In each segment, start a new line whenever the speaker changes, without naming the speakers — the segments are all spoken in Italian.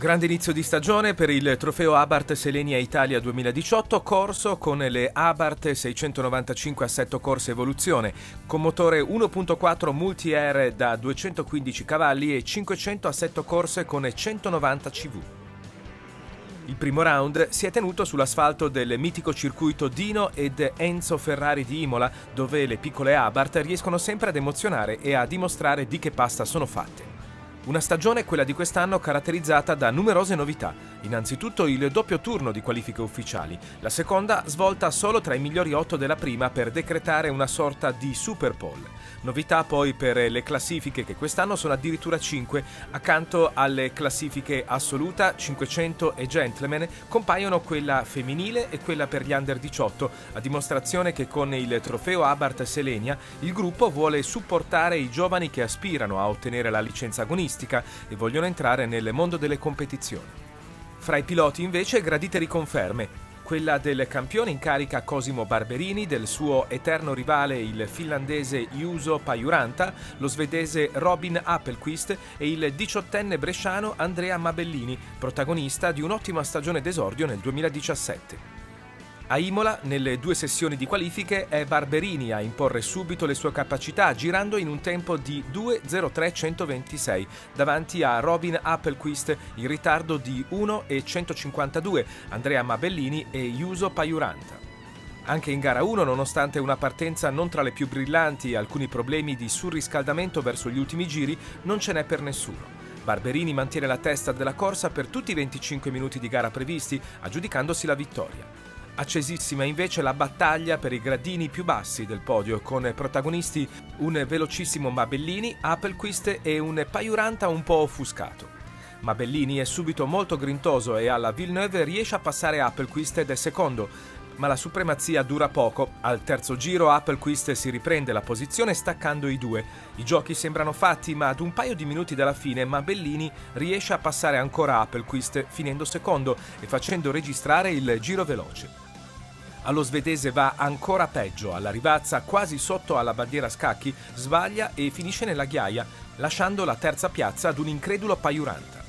Grande inizio di stagione per il trofeo Abarth Selenia Italia 2018, corso con le Abarth 695 assetto corsa evoluzione, con motore 1.4 multi-air da 215 cavalli e 500 assetto corse con 190 CV. Il primo round si è tenuto sull'asfalto del mitico circuito Dino ed Enzo Ferrari di Imola, dove le piccole Abarth riescono sempre ad emozionare e a dimostrare di che pasta sono fatte. Una stagione, quella di quest'anno, caratterizzata da numerose novità. Innanzitutto il doppio turno di qualifiche ufficiali, la seconda svolta solo tra i migliori otto della prima per decretare una sorta di Super Bowl. Novità poi per le classifiche che quest'anno sono addirittura 5, accanto alle classifiche assoluta, 500 e gentleman, compaiono quella femminile e quella per gli under 18, a dimostrazione che con il trofeo Abarth Selenia il gruppo vuole supportare i giovani che aspirano a ottenere la licenza agonistica e vogliono entrare nel mondo delle competizioni. Fra i piloti invece gradite riconferme, quella del campione in carica Cosimo Barberini, del suo eterno rivale il finlandese Juuso Pajuranta, lo svedese Robin Appelquist e il diciottenne bresciano Andrea Mabellini, protagonista di un'ottima stagione d'esordio nel 2017. A Imola, nelle due sessioni di qualifiche, è Barberini a imporre subito le sue capacità, girando in un tempo di 2.03.126, davanti a Robin Appelquist in ritardo di 1.152, Andrea Mabellini e Juso Paiuranta. Anche in gara 1, nonostante una partenza non tra le più brillanti e alcuni problemi di surriscaldamento verso gli ultimi giri, non ce n'è per nessuno. Barberini mantiene la testa della corsa per tutti i 25 minuti di gara previsti, aggiudicandosi la vittoria. Accesissima invece la battaglia per i gradini più bassi del podio, con protagonisti un velocissimo Mabellini, Appelquist e un Paiuranta un po' offuscato. Mabellini è subito molto grintoso e alla Villeneuve riesce a passare Appelquist ed è secondo, ma la supremazia dura poco. Al terzo giro Appelquist si riprende la posizione staccando i due. I giochi sembrano fatti, ma ad un paio di minuti dalla fine Mabellini riesce a passare ancora Appelquist, finendo secondo e facendo registrare il giro veloce. Allo svedese va ancora peggio, alla rivazza quasi sotto alla bandiera scacchi, sbaglia e finisce nella ghiaia, lasciando la terza piazza ad un incredulo Paiuranta.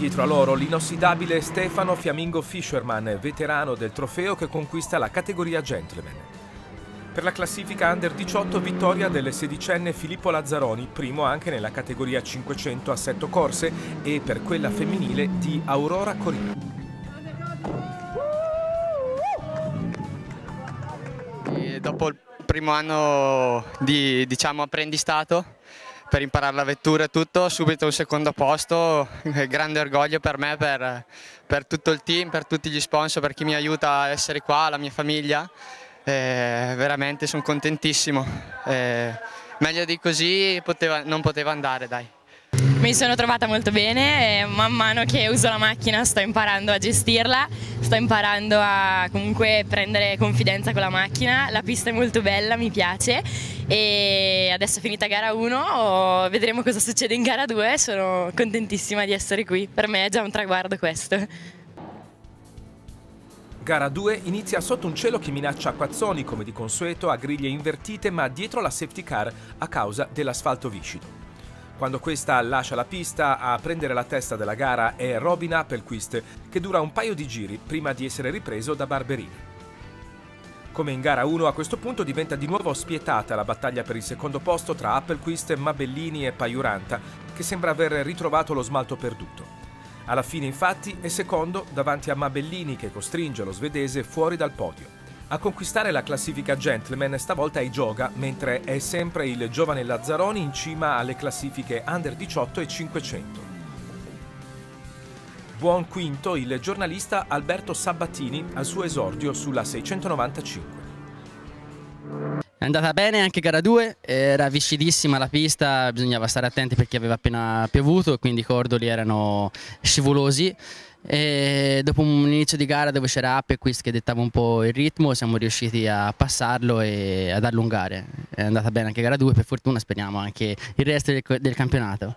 Dietro a loro l'inossidabile Stefano Fiamingo Fisherman, veterano del trofeo che conquista la categoria Gentleman. Per la classifica Under 18 vittoria del sedicenne Filippo Lazzaroni, primo anche nella categoria 500 assetto corse e per quella femminile di Aurora Corino.
dopo il primo anno di diciamo, apprendistato per imparare la vettura e tutto, subito un secondo posto, grande orgoglio per me, per, per, tutto il team, per tutti gli sponsor, per chi mi aiuta a essere qua, la mia famiglia, eh, veramente sono contentissimo, eh, meglio di così poteva, non poteva andare dai.
Mi sono trovata molto bene e man mano che uso la macchina sto imparando a gestirla, sto imparando a comunque prendere confidenza con la macchina, la pista è molto bella, mi piace e adesso è finita gara 1, vedremo cosa succede in gara 2, sono contentissima di essere qui, per me è già un traguardo questo.
Gara 2 inizia sotto un cielo che minaccia acquazzoni come di consueto a griglie invertite ma dietro la safety car a causa dell'asfalto viscido. Quando questa lascia la pista, a prendere la testa della gara è Robin Appelquist, che dura un paio di giri prima di essere ripreso da Barberini. Come in gara 1, a questo punto diventa di nuovo spietata la battaglia per il secondo posto tra Appelquist, Mabellini e Paiuranta, che sembra aver ritrovato lo smalto perduto. Alla fine, infatti, è secondo davanti a Mabellini che costringe lo svedese fuori dal podio. A conquistare la classifica gentleman stavolta è Gioga, mentre è sempre il giovane Lazzaroni in cima alle classifiche under 18 e 500. Buon quinto il giornalista Alberto Sabatini al suo esordio sulla 695.
È andata bene anche gara 2, era viscidissima la pista, bisognava stare attenti perché aveva appena piovuto quindi i cordoli erano scivolosi. E dopo un inizio di gara dove c'era App e Quist che dettava un po' il ritmo siamo riusciti a passarlo e ad allungare. È andata bene anche gara 2, per fortuna speriamo anche il resto del, del campionato.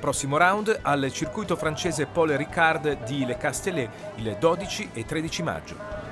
Prossimo round al circuito francese Paul Ricard di Le Castellet il 12 e 13 maggio.